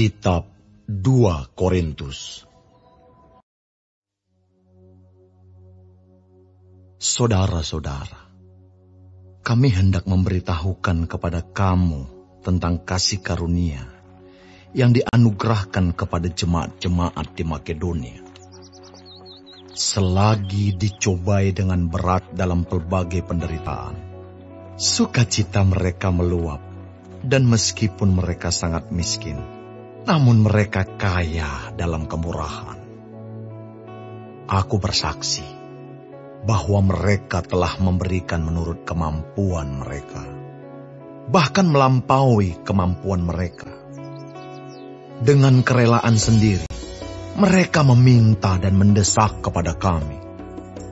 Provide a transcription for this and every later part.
Kitab 2 Korintus Saudara-saudara, kami hendak memberitahukan kepada kamu tentang kasih karunia yang dianugerahkan kepada jemaat-jemaat di Makedonia. Selagi dicobai dengan berat dalam pelbagai penderitaan, sukacita mereka meluap, dan meskipun mereka sangat miskin, namun mereka kaya dalam kemurahan. Aku bersaksi bahwa mereka telah memberikan menurut kemampuan mereka, bahkan melampaui kemampuan mereka. Dengan kerelaan sendiri, mereka meminta dan mendesak kepada kami,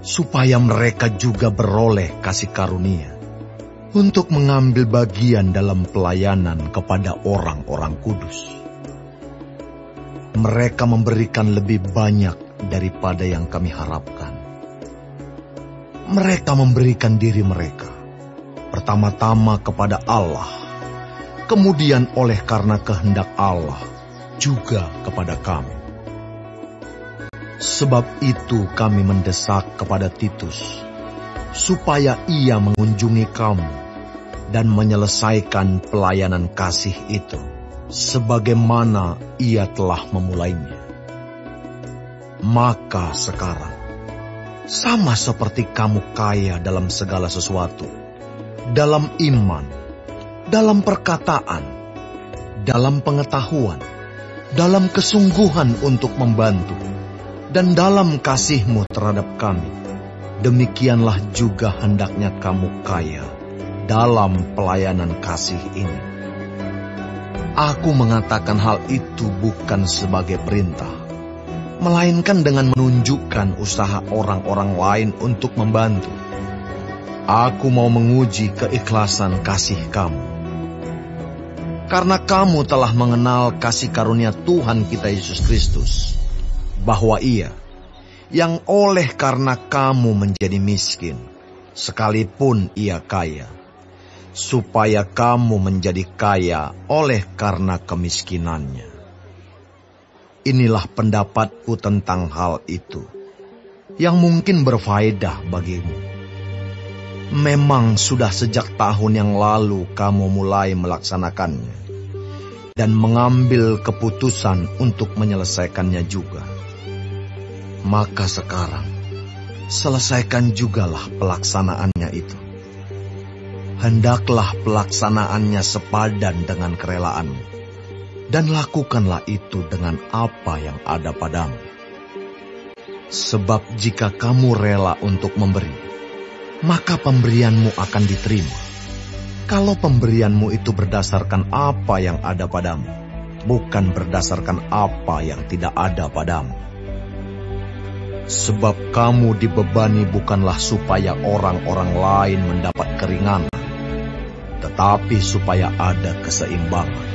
supaya mereka juga beroleh kasih karunia untuk mengambil bagian dalam pelayanan kepada orang-orang kudus. Mereka memberikan lebih banyak daripada yang kami harapkan mereka memberikan diri mereka pertama-tama kepada Allah, kemudian oleh karena kehendak Allah juga kepada kami. Sebab itu kami mendesak kepada Titus supaya ia mengunjungi kamu dan menyelesaikan pelayanan kasih itu sebagaimana ia telah memulainya. Maka sekarang sama seperti kamu kaya dalam segala sesuatu, dalam iman, dalam perkataan, dalam pengetahuan, dalam kesungguhan untuk membantu, dan dalam kasihmu terhadap kami. Demikianlah juga hendaknya kamu kaya dalam pelayanan kasih ini. Aku mengatakan hal itu bukan sebagai perintah, melainkan dengan menunjukkan usaha orang-orang lain untuk membantu. Aku mau menguji keikhlasan kasih kamu. Karena kamu telah mengenal kasih karunia Tuhan kita Yesus Kristus, bahwa Ia yang oleh karena kamu menjadi miskin, sekalipun Ia kaya, supaya kamu menjadi kaya oleh karena kemiskinannya. Inilah pendapatku tentang hal itu, yang mungkin berfaedah bagimu. Memang sudah sejak tahun yang lalu kamu mulai melaksanakannya, dan mengambil keputusan untuk menyelesaikannya juga. Maka sekarang, selesaikan jugalah pelaksanaannya itu. Hendaklah pelaksanaannya sepadan dengan kerelaanmu dan lakukanlah itu dengan apa yang ada padamu. Sebab jika kamu rela untuk memberi, maka pemberianmu akan diterima. Kalau pemberianmu itu berdasarkan apa yang ada padamu, bukan berdasarkan apa yang tidak ada padamu. Sebab kamu dibebani bukanlah supaya orang-orang lain mendapat keringanan, tetapi supaya ada keseimbangan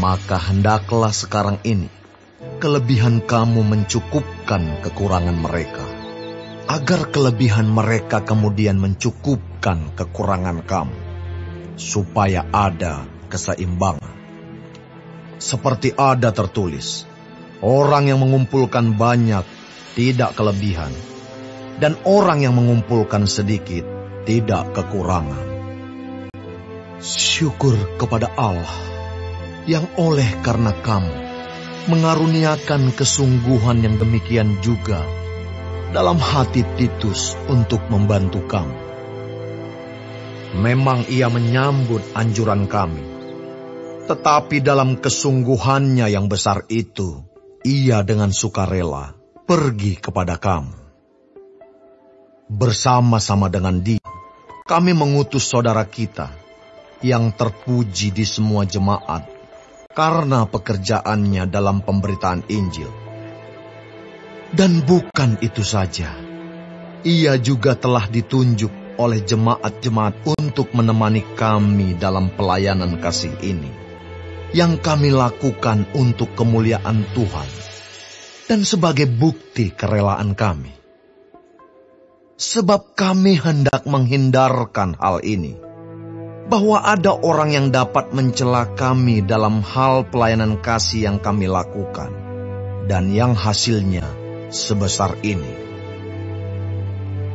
maka hendaklah sekarang ini kelebihan kamu mencukupkan kekurangan mereka, agar kelebihan mereka kemudian mencukupkan kekurangan kamu, supaya ada keseimbangan. Seperti ada tertulis, orang yang mengumpulkan banyak tidak kelebihan, dan orang yang mengumpulkan sedikit tidak kekurangan. Syukur kepada Allah yang oleh karena kamu mengaruniakan kesungguhan yang demikian juga dalam hati Titus untuk membantu kamu. Memang ia menyambut anjuran kami, tetapi dalam kesungguhannya yang besar itu, ia dengan sukarela pergi kepada kamu. Bersama-sama dengan dia, kami mengutus saudara kita yang terpuji di semua jemaat karena pekerjaannya dalam pemberitaan Injil. Dan bukan itu saja, ia juga telah ditunjuk oleh jemaat-jemaat untuk menemani kami dalam pelayanan kasih ini, yang kami lakukan untuk kemuliaan Tuhan dan sebagai bukti kerelaan kami. Sebab kami hendak menghindarkan hal ini, bahwa ada orang yang dapat mencela kami dalam hal pelayanan kasih yang kami lakukan, dan yang hasilnya sebesar ini.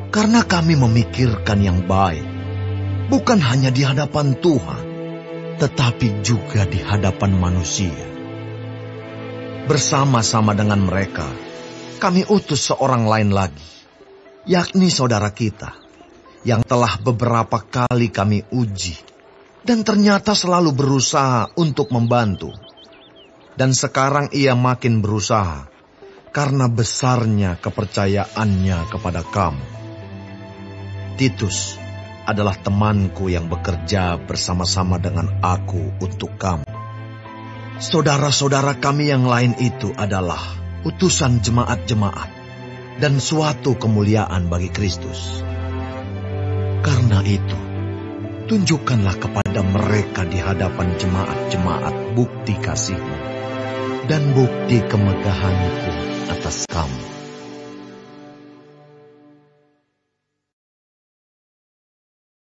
Karena kami memikirkan yang baik, bukan hanya di hadapan Tuhan, tetapi juga di hadapan manusia. Bersama-sama dengan mereka, kami utus seorang lain lagi, yakni saudara kita, yang telah beberapa kali kami uji, dan ternyata selalu berusaha untuk membantu. Dan sekarang ia makin berusaha, karena besarnya kepercayaannya kepada kamu. Titus adalah temanku yang bekerja bersama-sama dengan aku untuk kamu. Saudara-saudara kami yang lain itu adalah utusan jemaat-jemaat dan suatu kemuliaan bagi Kristus. Karena itu, tunjukkanlah kepada mereka di hadapan jemaat-jemaat bukti kasihmu dan bukti kemegahanku atas kamu.